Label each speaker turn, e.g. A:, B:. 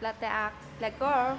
A: Let the act. let go.